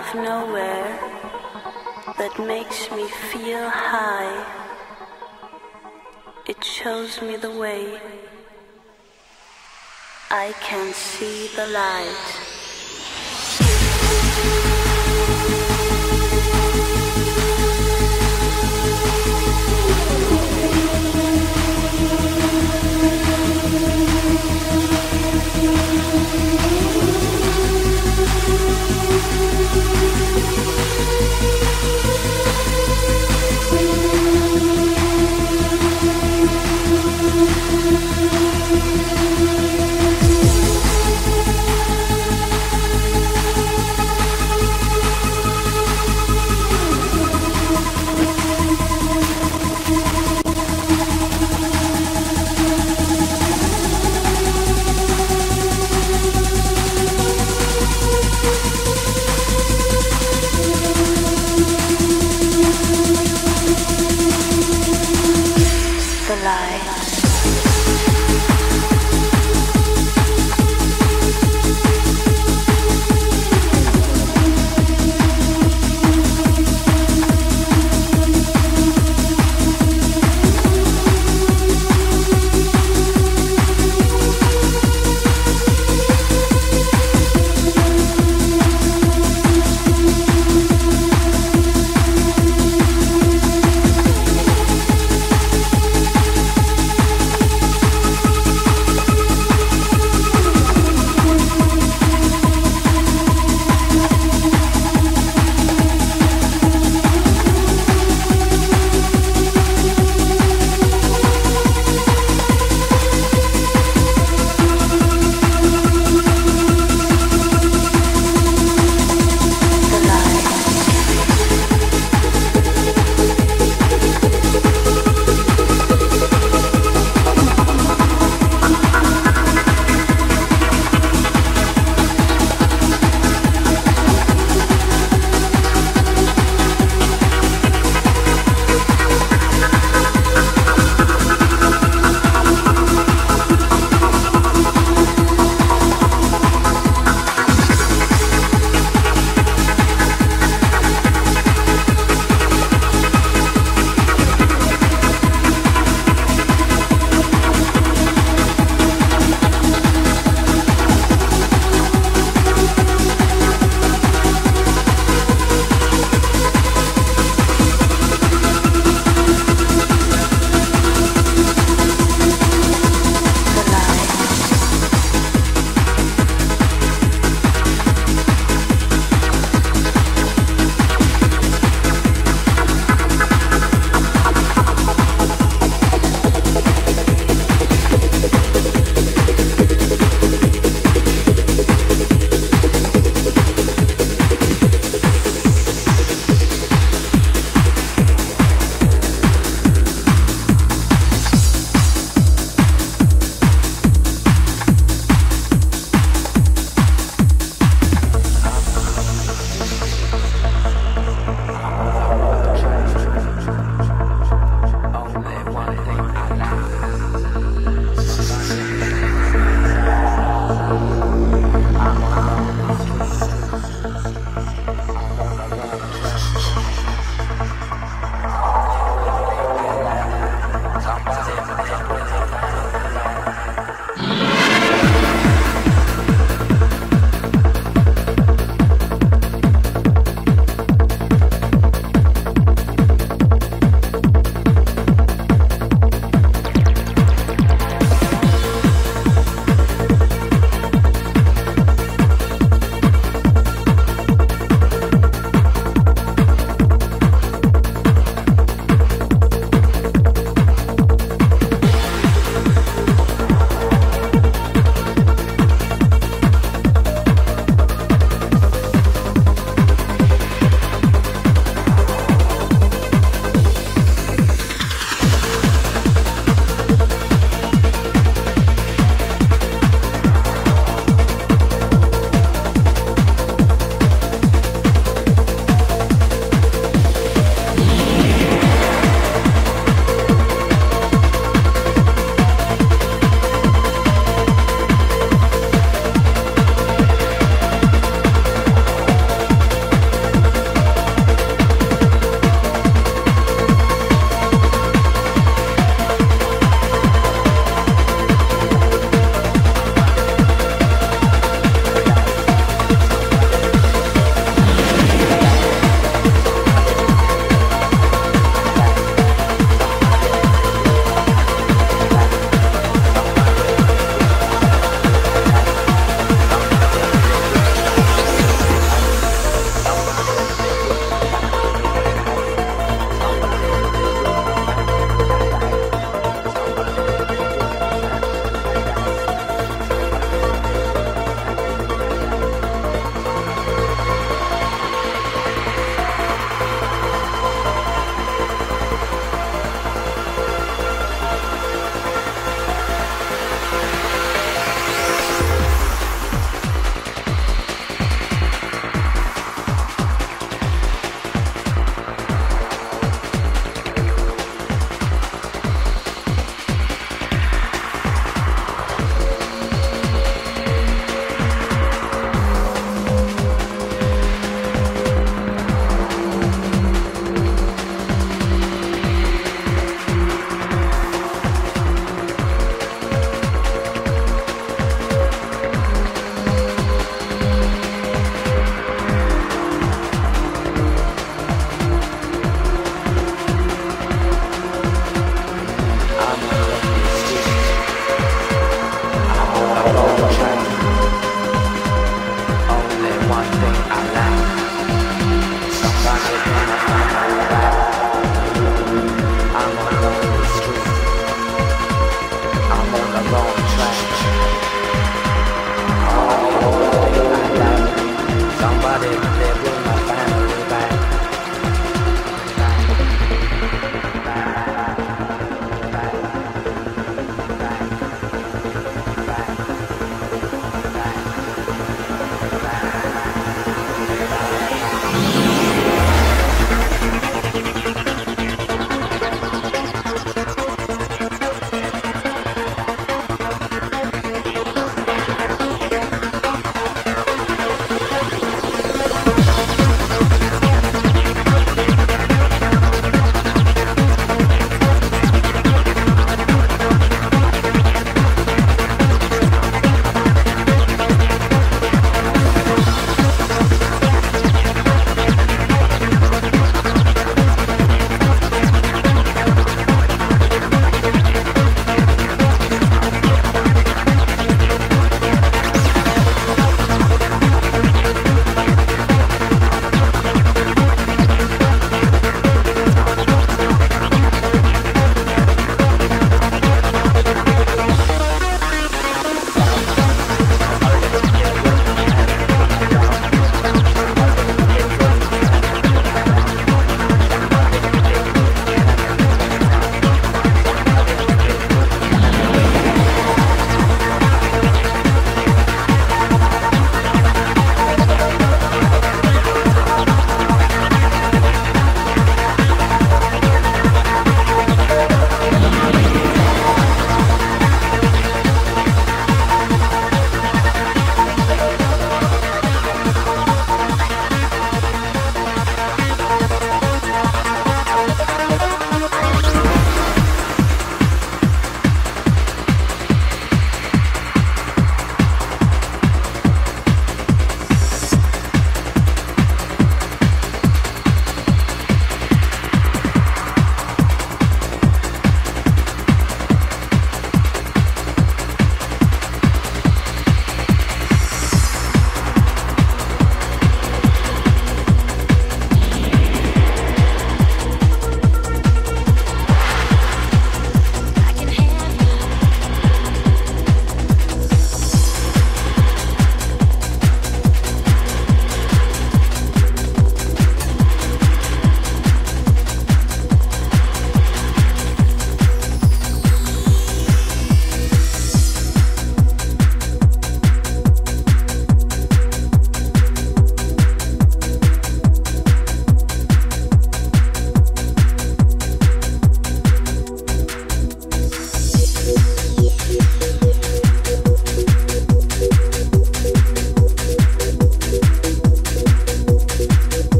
of nowhere that makes me feel high. It shows me the way. I can see the light. alive.